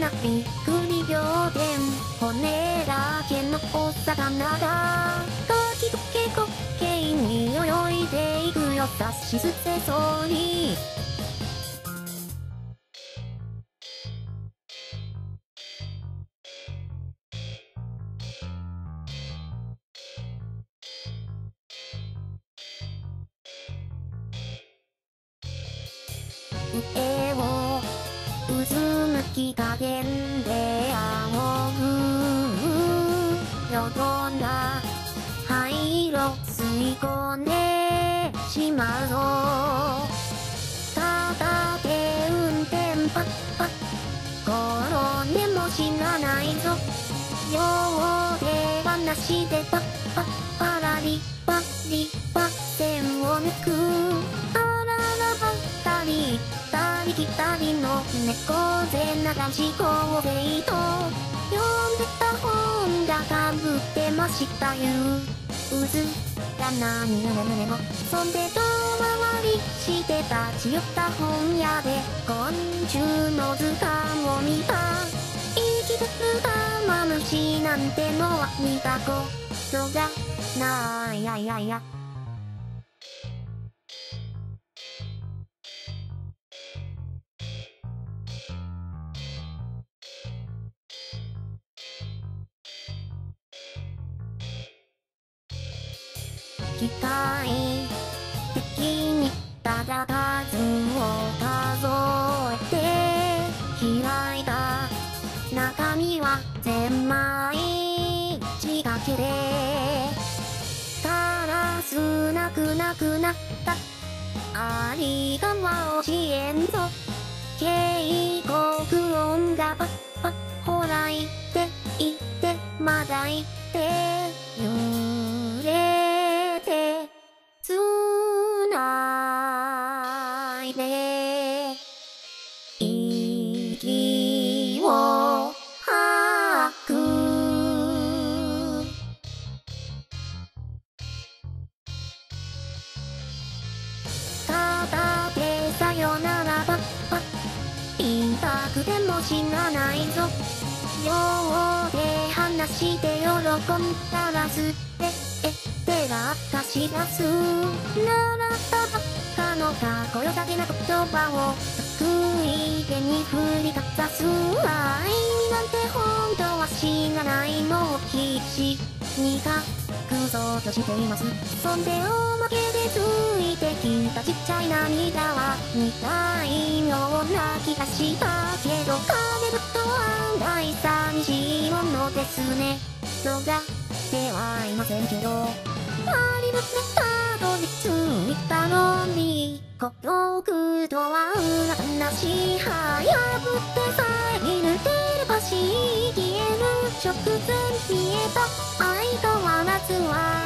なびっくり仰天骨だけのお魚だ時々滑稽に泳いでいくよさし捨てそうに。上を渦巻き加減で青くよどんだ灰色吸い込んでしまうぞ。片手運転パッパッ。転んでも死なないぞ。両手離してパッパッ。りの猫背流し公平と読んでた本がかぶってましたよ渦が何ぬねぬねもそんで遠回りして立ち寄った本屋で昆虫の図鑑を見た。生きてる玉虫なんてのは見た。ことがないやいやいや。機械的にただ数を数えて開いた中身は千枚仕掛けでカラスなくなくなった。ありがは教えんぞ警告音がパッパッほら言って言ってまだ言っていで息を吐く。ただでさよならばば。言いたくても死なないぞ。両手離して喜んだらすええてらかし出す。習ったばっかのかっこよさげな言葉を得意げに振りかざす愛になんて本当は知らないのを必死に隠そうとしています。そんでおまけでついてきたちっちゃい涙は見たいような気がしたけど彼だと案外寂しいものですね。のがではいませんけど。りますねたどり着いたのに孤独とは裏話はやぶってさえ見抜ければし消える直前見えた。相変わらずは